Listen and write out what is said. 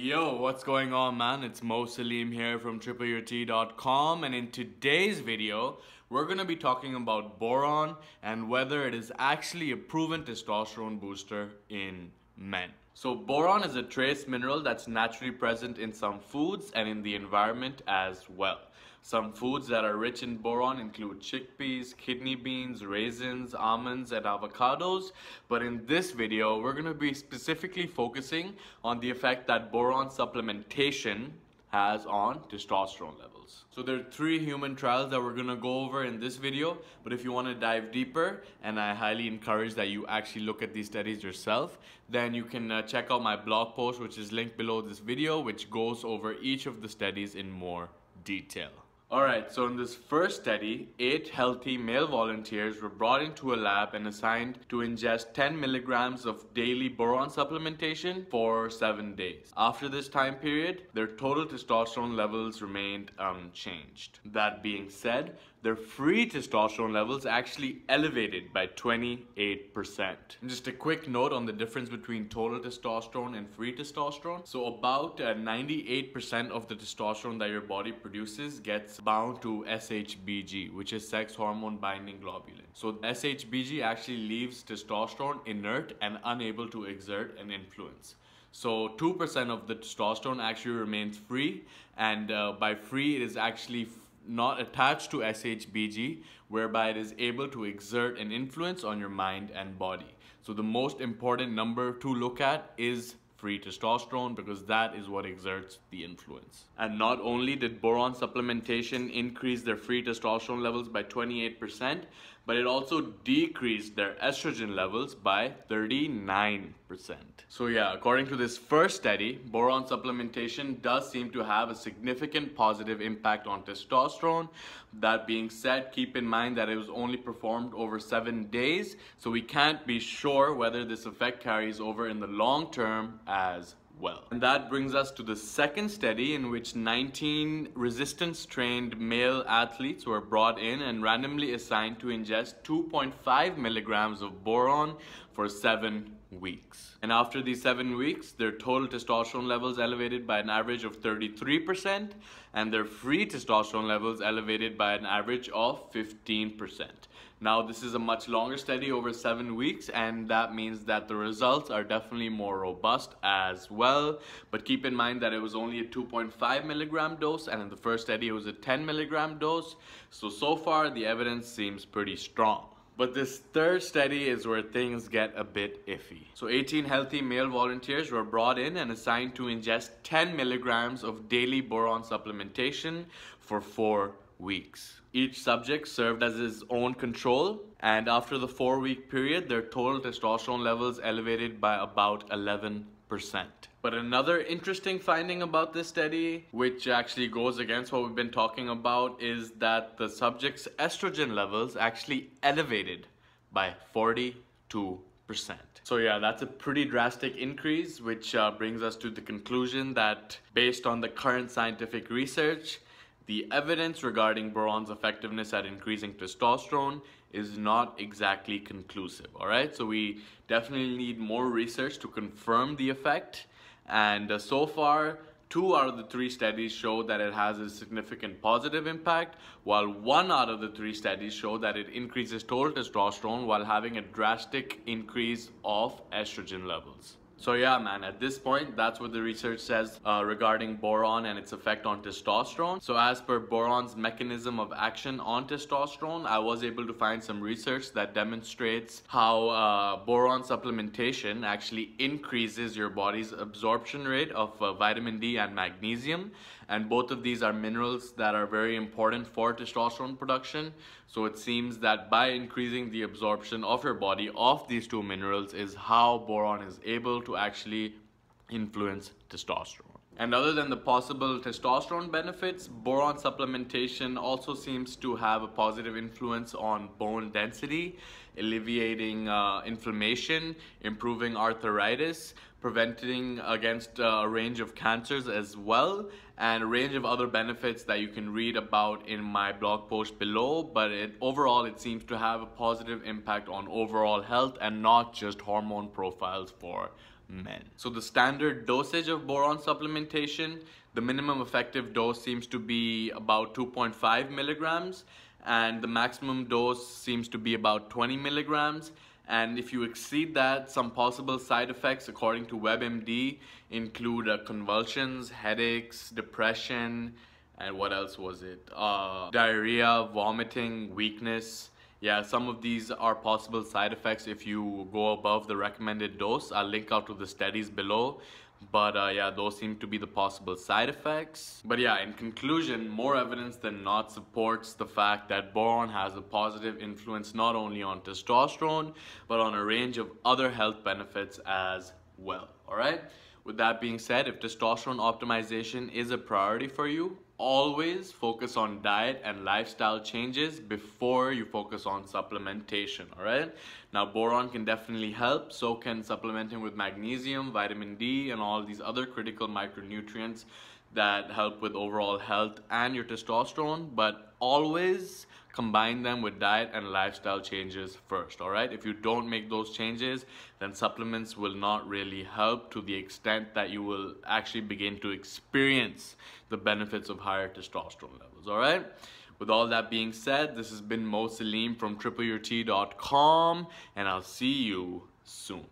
Yo, what's going on man? It's Mo Saleem here from tripleyourt.com and in today's video, we're going to be talking about boron and whether it is actually a proven testosterone booster in men. So boron is a trace mineral that's naturally present in some foods and in the environment as well. Some foods that are rich in boron include chickpeas, kidney beans, raisins, almonds, and avocados. But in this video, we're going to be specifically focusing on the effect that boron supplementation has on testosterone levels. So there are three human trials that we're gonna go over in this video, but if you wanna dive deeper, and I highly encourage that you actually look at these studies yourself, then you can uh, check out my blog post, which is linked below this video, which goes over each of the studies in more detail. Alright, so in this first study, 8 healthy male volunteers were brought into a lab and assigned to ingest 10 milligrams of daily boron supplementation for 7 days. After this time period, their total testosterone levels remained unchanged. That being said, their free testosterone levels actually elevated by 28%. And just a quick note on the difference between total testosterone and free testosterone. So about 98% uh, of the testosterone that your body produces gets bound to SHBG, which is sex hormone binding globulin. So SHBG actually leaves testosterone inert and unable to exert an influence. So 2% of the testosterone actually remains free and uh, by free it is actually not attached to SHBG, whereby it is able to exert an influence on your mind and body. So the most important number to look at is free testosterone because that is what exerts the influence. And not only did boron supplementation increase their free testosterone levels by 28%, but it also decreased their estrogen levels by 39%. So yeah, according to this first study, boron supplementation does seem to have a significant positive impact on testosterone. That being said, keep in mind that it was only performed over seven days, so we can't be sure whether this effect carries over in the long term as well. And that brings us to the second study in which 19 resistance trained male athletes were brought in and randomly assigned to ingest 2.5 milligrams of boron for seven weeks. And after these seven weeks, their total testosterone levels elevated by an average of 33% and their free testosterone levels elevated by an average of 15%. Now, this is a much longer study over seven weeks, and that means that the results are definitely more robust as well. But keep in mind that it was only a 2.5 milligram dose, and in the first study, it was a 10 milligram dose. So, so far, the evidence seems pretty strong. But this third study is where things get a bit iffy. So 18 healthy male volunteers were brought in and assigned to ingest 10 milligrams of daily boron supplementation for four weeks. Each subject served as his own control and after the four week period, their total testosterone levels elevated by about 11%. But another interesting finding about this study, which actually goes against what we've been talking about, is that the subject's estrogen levels actually elevated by 42%. So yeah, that's a pretty drastic increase, which uh, brings us to the conclusion that based on the current scientific research, the evidence regarding boron's effectiveness at increasing testosterone is not exactly conclusive, all right? So we definitely need more research to confirm the effect. And uh, so far, two out of the three studies show that it has a significant positive impact, while one out of the three studies show that it increases total testosterone while having a drastic increase of estrogen levels. So yeah, man, at this point, that's what the research says uh, regarding boron and its effect on testosterone. So as per boron's mechanism of action on testosterone, I was able to find some research that demonstrates how uh, boron supplementation actually increases your body's absorption rate of uh, vitamin D and magnesium. And both of these are minerals that are very important for testosterone production. So it seems that by increasing the absorption of your body of these two minerals is how boron is able to actually influence testosterone. And other than the possible testosterone benefits, boron supplementation also seems to have a positive influence on bone density, alleviating uh, inflammation, improving arthritis, preventing against uh, a range of cancers as well, and a range of other benefits that you can read about in my blog post below. But it, overall, it seems to have a positive impact on overall health and not just hormone profiles for men. So the standard dosage of boron supplementation, the minimum effective dose seems to be about 2.5 milligrams and the maximum dose seems to be about 20 milligrams and if you exceed that, some possible side effects according to WebMD include uh, convulsions, headaches, depression, and what else was it? Uh, diarrhea, vomiting, weakness. Yeah, some of these are possible side effects if you go above the recommended dose. I'll link out to the studies below. But uh, yeah those seem to be the possible side effects. But yeah in conclusion more evidence than not supports the fact that boron has a positive influence not only on testosterone but on a range of other health benefits as well. All right? With that being said if testosterone optimization is a priority for you always focus on diet and lifestyle changes before you focus on supplementation all right now boron can definitely help so can supplementing with magnesium vitamin d and all these other critical micronutrients that help with overall health and your testosterone but always combine them with diet and lifestyle changes first all right? If you don't make those changes then supplements will not really help to the extent that you will actually begin to experience the benefits of higher testosterone levels all right? With all that being said this has been Mo Saleem from tripleyourt.com and I'll see you soon